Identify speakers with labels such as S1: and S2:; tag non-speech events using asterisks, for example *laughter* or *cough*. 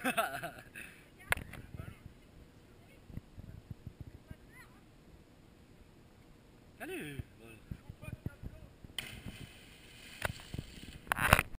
S1: *laughs* Salut